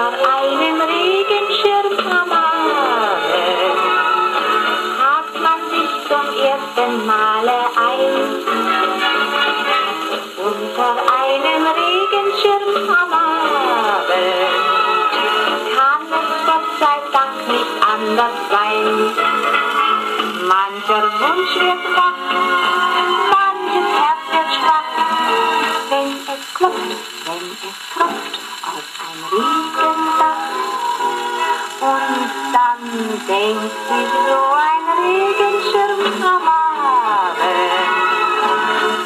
aber einen Regenschirm am Abend hakt man sich zum ersten Male ein. Unter einem Regenschirm am Abend kann es Gott sei Dank nicht anders sein. Mancher Wunsch wird wach. Sich so ein Regenschirm am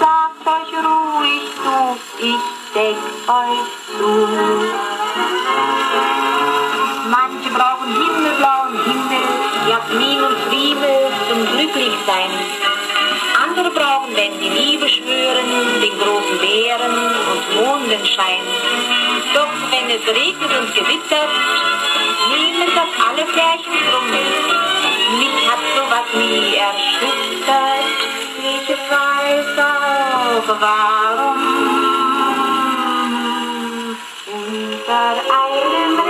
sagt euch ruhig zu, ich deck euch zu. Manche brauchen himmelblauen Himmel, Jasmin und Zwiebel zum Glücklichsein. Brauchen, wenn sie Liebe schwören, den großen Bären und Mondenschein. Doch wenn es regnet und gewittert, nehmen das alle Pärchen drum. Mich hat sowas nie erschüttert, ich weiß auch warum. Unter einem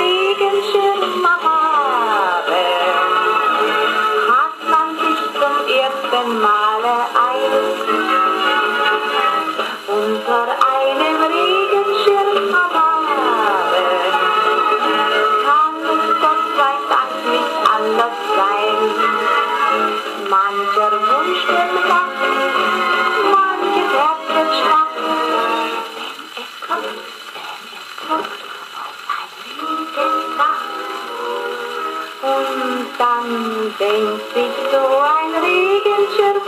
Mancher Wunsch wird wach, manches Herz wird schwach. Es kommt, es kommt auf ein Riesendach. Und dann denkt sich so ein Regenschirm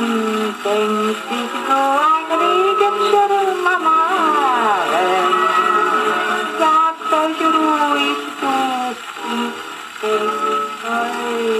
Riesendach. Und dann denkt sich so ein Regenschirm am Abend. Sagt euch ruhig zu, ich denk euch